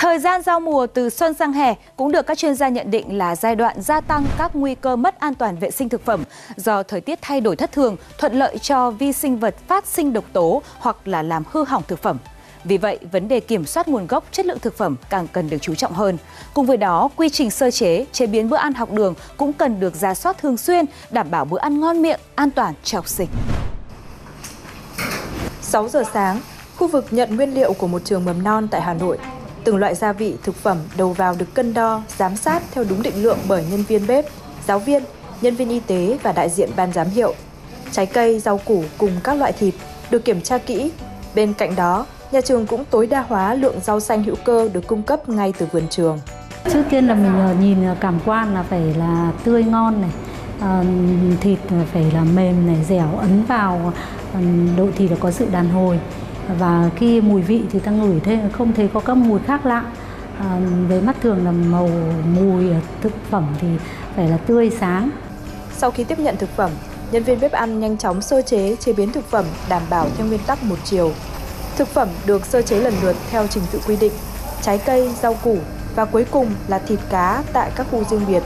Thời gian giao mùa từ xuân sang hè cũng được các chuyên gia nhận định là giai đoạn gia tăng các nguy cơ mất an toàn vệ sinh thực phẩm do thời tiết thay đổi thất thường, thuận lợi cho vi sinh vật phát sinh độc tố hoặc là làm hư hỏng thực phẩm. Vì vậy, vấn đề kiểm soát nguồn gốc chất lượng thực phẩm càng cần được chú trọng hơn. Cùng với đó, quy trình sơ chế, chế biến bữa ăn học đường cũng cần được ra soát thường xuyên, đảm bảo bữa ăn ngon miệng, an toàn cho học sinh. 6 giờ sáng, khu vực nhận nguyên liệu của một trường mầm non tại Hà Nội Từng loại gia vị, thực phẩm đầu vào được cân đo, giám sát theo đúng định lượng bởi nhân viên bếp, giáo viên, nhân viên y tế và đại diện ban giám hiệu. Trái cây, rau củ cùng các loại thịt được kiểm tra kỹ. Bên cạnh đó, nhà trường cũng tối đa hóa lượng rau xanh hữu cơ được cung cấp ngay từ vườn trường. Trước tiên là mình ờ, nhìn ờ, cảm quan là phải là tươi ngon này, ờ, thịt phải là mềm này, dẻo, ấn vào độ thịt là có sự đàn hồi và khi mùi vị thì ta ngửi thêm không thấy có các mùi khác lạ. À, với mắt thường là màu mùi à, thực phẩm thì phải là tươi sáng. Sau khi tiếp nhận thực phẩm nhân viên bếp ăn nhanh chóng sơ chế chế biến thực phẩm đảm bảo theo nguyên tắc một chiều. Thực phẩm được sơ chế lần lượt theo trình tự quy định trái cây rau củ và cuối cùng là thịt cá tại các khu riêng biệt.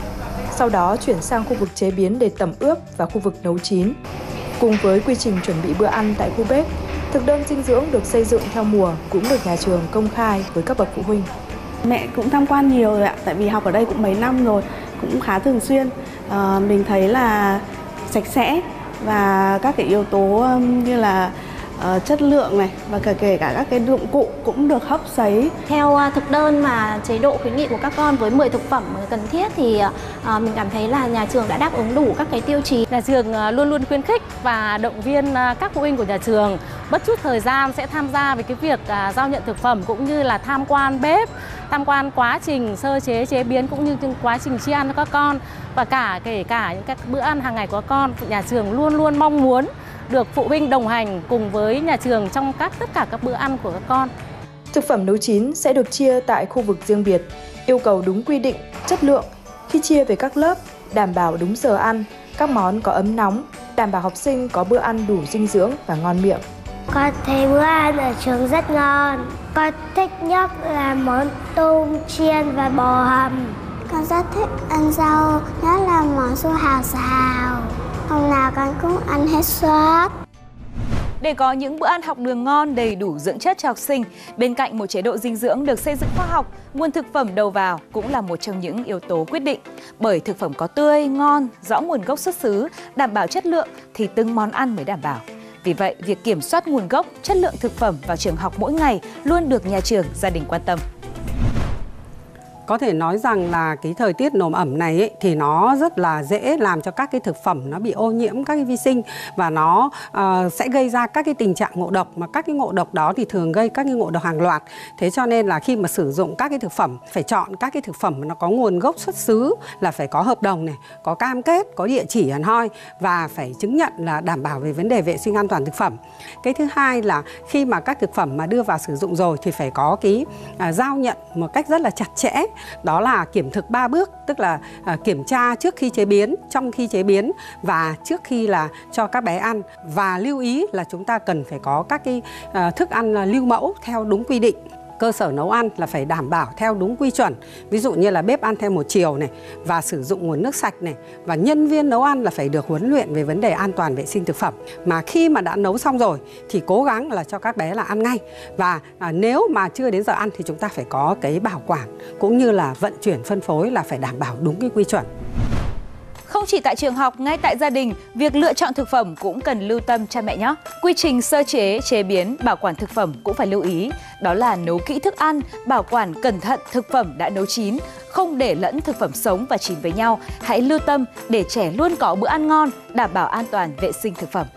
Sau đó chuyển sang khu vực chế biến để tẩm ướp và khu vực nấu chín. Cùng với quy trình chuẩn bị bữa ăn tại khu bếp Thực đơn dinh dưỡng được xây dựng theo mùa cũng được nhà trường công khai với các bậc phụ huynh. Mẹ cũng tham quan nhiều rồi ạ, tại vì học ở đây cũng mấy năm rồi, cũng khá thường xuyên. À, mình thấy là sạch sẽ và các cái yếu tố như là uh, chất lượng này và cả kể cả các cái dụng cụ cũng được hấp sấy. Theo uh, thực đơn mà chế độ khuyến nghị của các con với 10 thực phẩm cần thiết thì uh, mình cảm thấy là nhà trường đã đáp ứng đủ các cái tiêu chí. Nhà trường uh, luôn luôn khuyến khích và động viên uh, các phụ huynh của nhà trường bất chút thời gian sẽ tham gia về cái việc uh, giao nhận thực phẩm cũng như là tham quan bếp, tham quan quá trình sơ chế chế biến cũng như quá trình chi ăn cho các con và cả kể cả những các bữa ăn hàng ngày của các con nhà trường luôn luôn mong muốn được phụ huynh đồng hành cùng với nhà trường trong các tất cả các bữa ăn của các con. Thực phẩm nấu chín sẽ được chia tại khu vực riêng biệt, yêu cầu đúng quy định, chất lượng. Khi chia về các lớp, đảm bảo đúng giờ ăn, các món có ấm nóng, đảm bảo học sinh có bữa ăn đủ dinh dưỡng và ngon miệng. Con thấy bữa ăn ở trường rất ngon. Con thích nhất là món tôm chiên và bò hầm. Con rất thích ăn rau, nhất là món su hào xào ăn hết suất. Để có những bữa ăn học đường ngon đầy đủ dưỡng chất cho học sinh, bên cạnh một chế độ dinh dưỡng được xây dựng khoa học, nguồn thực phẩm đầu vào cũng là một trong những yếu tố quyết định. Bởi thực phẩm có tươi, ngon, rõ nguồn gốc xuất xứ, đảm bảo chất lượng thì từng món ăn mới đảm bảo. Vì vậy, việc kiểm soát nguồn gốc, chất lượng thực phẩm vào trường học mỗi ngày luôn được nhà trường, gia đình quan tâm có thể nói rằng là cái thời tiết nồm ẩm này ấy, thì nó rất là dễ làm cho các cái thực phẩm nó bị ô nhiễm các cái vi sinh và nó uh, sẽ gây ra các cái tình trạng ngộ độc. Mà các cái ngộ độc đó thì thường gây các cái ngộ độc hàng loạt. Thế cho nên là khi mà sử dụng các cái thực phẩm phải chọn các cái thực phẩm mà nó có nguồn gốc xuất xứ là phải có hợp đồng này có cam kết có địa chỉ hẳn hoi và phải chứng nhận là đảm bảo về vấn đề vệ sinh an toàn thực phẩm. Cái thứ hai là khi mà các thực phẩm mà đưa vào sử dụng rồi thì phải có cái uh, giao nhận một cách rất là chặt chẽ đó là kiểm thực 3 bước tức là à, kiểm tra trước khi chế biến trong khi chế biến và trước khi là cho các bé ăn. Và lưu ý là chúng ta cần phải có các cái à, thức ăn à, lưu mẫu theo đúng quy định cơ sở nấu ăn là phải đảm bảo theo đúng quy chuẩn. Ví dụ như là bếp ăn theo một chiều này và sử dụng nguồn nước sạch này. Và nhân viên nấu ăn là phải được huấn luyện về vấn đề an toàn vệ sinh thực phẩm. Mà khi mà đã nấu xong rồi thì cố gắng là cho các bé là ăn ngay. Và à, nếu mà chưa đến giờ ăn thì chúng ta phải có cái bảo quản cũng như là vận chuyển phân phối là phải đảm bảo đúng cái quy chuẩn không chỉ tại trường học, ngay tại gia đình, việc lựa chọn thực phẩm cũng cần lưu tâm cha mẹ nhé. Quy trình sơ chế, chế biến, bảo quản thực phẩm cũng phải lưu ý. Đó là nấu kỹ thức ăn, bảo quản cẩn thận thực phẩm đã nấu chín, không để lẫn thực phẩm sống và chín với nhau. Hãy lưu tâm để trẻ luôn có bữa ăn ngon, đảm bảo an toàn vệ sinh thực phẩm.